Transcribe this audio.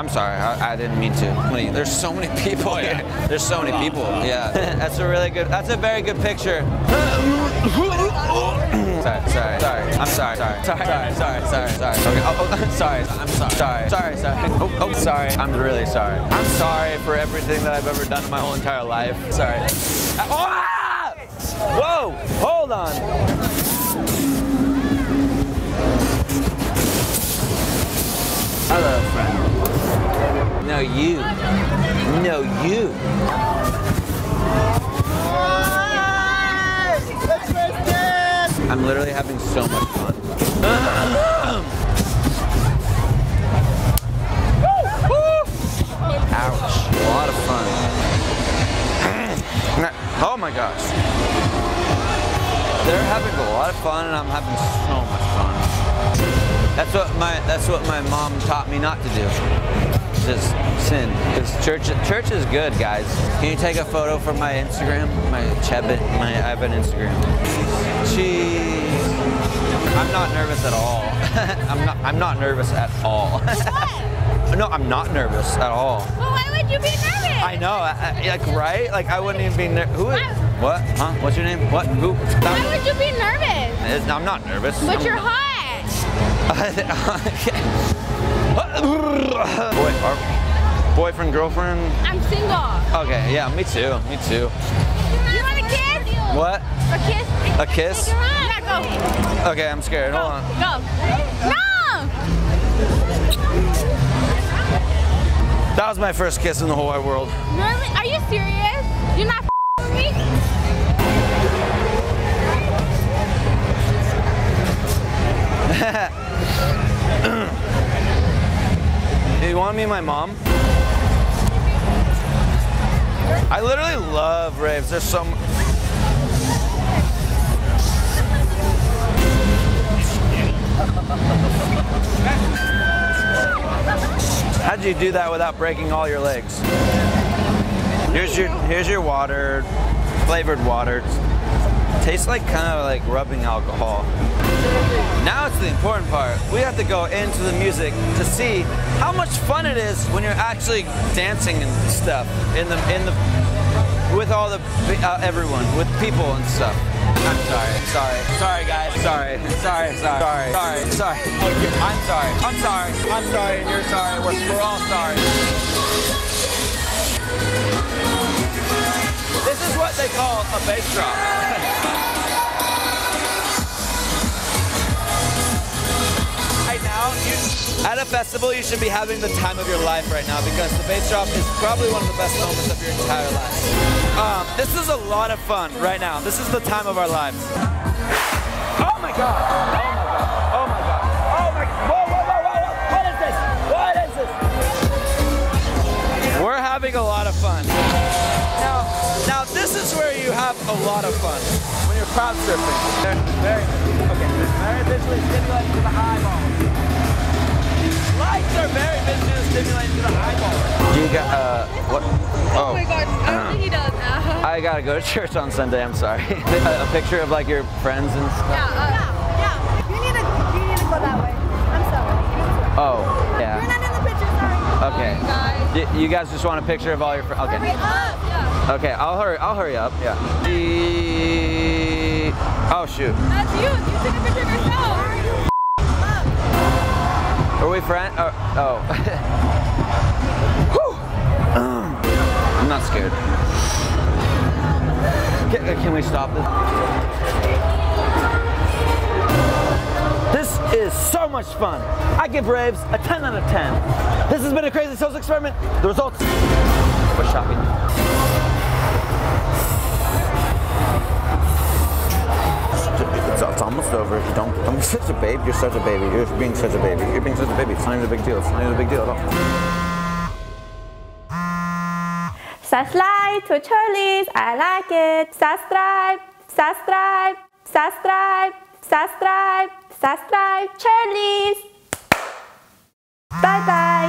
I'm sorry, I, I didn't mean to. There's so many people here. There's so many people. Yeah, that's a really good. That's a very good picture. sorry, sorry, sorry. I'm sorry, sorry, sorry, sorry, sorry, sorry, sorry. Okay. Oh, oh, sorry. I'm sorry. Sorry, sorry, sorry. Oh, oh, sorry. I'm really sorry. I'm sorry for everything that I've ever done in my whole entire life. Sorry. Ah! Whoa! Hold on. No, you. No, you. I'm literally having so much fun. Ouch. A lot of fun. Oh my gosh. They're having a lot of fun and I'm having so much fun. That's what my that's what my mom taught me not to do. Just sin. Because church church is good, guys. Can you take a photo from my Instagram? My Chebit, my I have an Instagram. Cheese. I'm not nervous at all. I'm not I'm not nervous at all. What? no, I'm not nervous at all. Well, why would you be nervous? I know, I, I- like right? Like I wouldn't even be ner- who is what? Huh? What's your name? What? Who? Why would you be nervous? I'm not nervous. But you're I'm- hot. Boy, our boyfriend, girlfriend. I'm single. Okay, yeah, me too. Me too. You want a kiss? What? A kiss? A kiss? Yeah, go. Okay, I'm scared. Hold on. Go. No! That was my first kiss in the whole wide world. Really? Are you serious? You're not with me? You want me and my mom? I literally love raves. There's some. How'd you do that without breaking all your legs? Here's your here's your water, flavored water. Tastes like kind of like rubbing alcohol. Now it's the important part. We have to go into the music to see how much fun it is when you're actually dancing and stuff in the in the with all the uh, everyone with people and stuff. I'm sorry. Sorry. Sorry, guys. Sorry. Sorry. Sorry. Sorry. Sorry. Sorry. I'm sorry. I'm sorry. I'm sorry. And you're sorry. We're, we're all sorry. This is what they call a bass drop. At a festival, you should be having the time of your life right now because the bass drop is probably one of the best moments of your entire life. Um, this is a lot of fun right now. This is the time of our lives. Oh my god! Oh my god! Oh my god! Oh my! Whoa! Whoa! Whoa! Whoa! whoa. What is this? What is this? We're having a lot of fun. Now, now this is where you have a lot of fun when you're crowd surfing. Very, very, okay, very visually stimulating to the eyeballs. Lights are very visually stimulating to the eyeballs. Do you got uh what? Oh, my god, I don't think he does now. I gotta go to church on Sunday. I'm sorry. a, a picture of like your friends and stuff. Yeah, uh, yeah. You need to, you need to go that way. I'm sorry. Oh, You're yeah. not in the picture, sorry. Okay. Guys. Y- you guys just want a picture of all your friends? Okay. Hurry up. Yeah. Okay, I'll hurry. I'll hurry up. Yeah. The- Oh shoot. That's you. You took a picture of yourself. Are we friends? Oh. oh. Whew. I'm not scared. Can, uh, can we stop this? This is so much fun. I give raves a 10 out of 10. This has been a crazy social experiment. The results. We're shopping. Don't don't such a babe. You're such a baby. You're being such a baby. You're being such a baby. It's not even a big deal. It's not even a big deal at all. Subscribe to Cherdleys. I like it. Subscribe, subscribe, subscribe, subscribe, subscribe. Cherdleys. Bye bye.